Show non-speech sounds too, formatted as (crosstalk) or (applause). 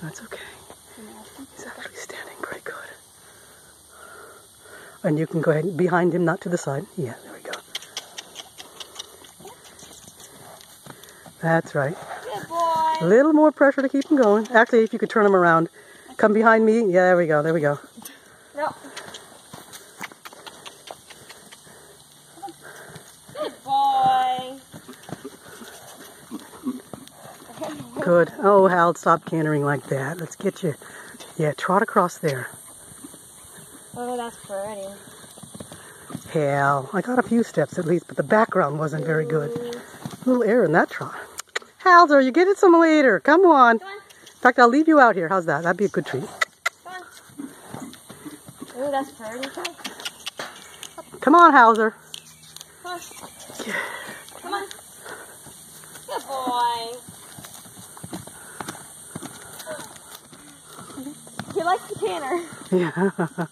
Oh, that's okay. He's actually standing pretty good. And you can go ahead behind him, not to the side. Yeah, there we go. That's right. Good boy. A little more pressure to keep him going. Actually, if you could turn him around. Come behind me. Yeah, there we go. There we go. No. Good. Oh, Hal, stop cantering like that. Let's get you. Yeah, trot across there. Oh, that's pretty. Hal, I got a few steps at least, but the background wasn't very good. A little air in that trot. Halzer, you get it some later. Come on. Come on. In fact, I'll leave you out here. How's that? That'd be a good treat. Come on. Oh, that's pretty. Come Come on. Hauser. Come on. Come on. Good boy. He likes the canter. (laughs) Yeah.